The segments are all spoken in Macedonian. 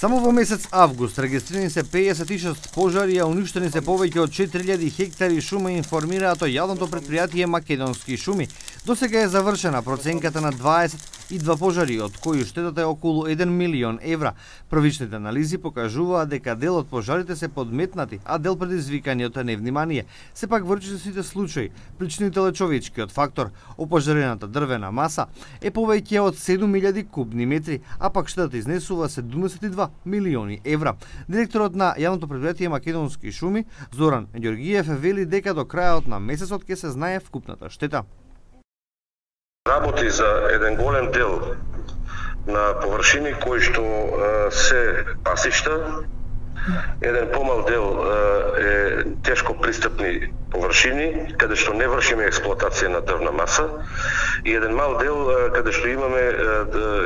Само во месец август регистрирани се 56 пожари, а уништени се повеќе од 4000 хектари шума, информираат јавното предпријатие Македонски шуми. До сега е завршена проценката на 22 пожари, од кои штетата е околу 1 милион евра. Првичните анализи покажуваат дека дел од пожарите се подметнати, а дел предизвикани од невнимание. Сепак во сите случаи, причинител е човечкиот фактор. Опожарената дрвена маса е повеќе од 7000 кубни метри, а пак штетата изнесува 72 милиони евра. Директорот на јавното предпријатие Македонски шуми, Зоран Ѓоргиев, вели дека до крајот на месецот ќе се знае вкупната штета. Работи за еден голем дел на површини кои што се пасишта, еден помал дел е тешко пристапни површини, каде што не вршиме експлоатација на дрвна маса, и еден мал дел каде што имаме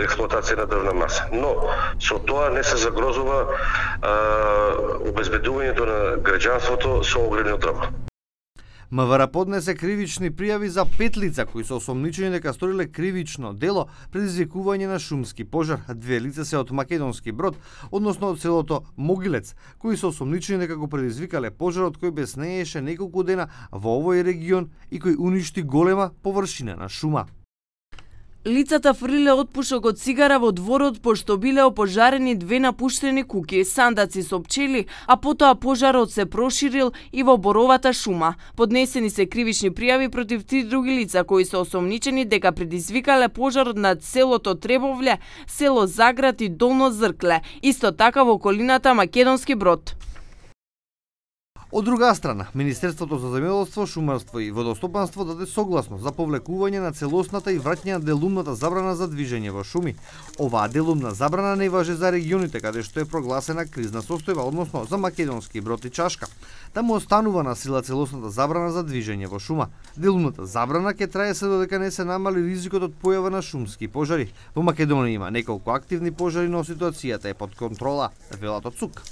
експлоатација на дрвна маса. Но со тоа не се загрозува обезбедувањето на граѓанството со огревно дрво. МВР поднесе кривични пријави за пет лица кои се осомничени дека сториле кривично дело предизвикување на шумски пожар. Две лица се од македонски брод, односно од селото Могилец, кои се осомничени дека го предизвикале пожарот кој беснееше неколку дена во овој регион и кој уништи голема површина на шума. Лицата фрле отпушок од цигара во дворот пошто биле опожарени две напуштени куки, сандаци со пчели, а потоа пожарот се проширил и во боровата шума. Поднесени се кривични пријави против три други лица кои се осомничени дека предизвикале пожарот над селото Требовле, село Заград и Долно Зркле, исто така во околината Македонски брод. Од друга страна, Министерството за земјоделство, шумарство и водостопанство даде согласно за повлекување на целосната и враќање на делумната забрана за движење во шуми. Оваа делумна забрана не важи за регионите каде што е прогласена кризна состојба, односно за македонски брод и чашка. Таму останува на сила целосната забрана за движење во шума. Делумната забрана ќе трае се додека не се намали ризикот од појава на шумски пожари. Во Македонија има неколку активни пожари, но ситуацијата е под контрола, велат од ЦУК.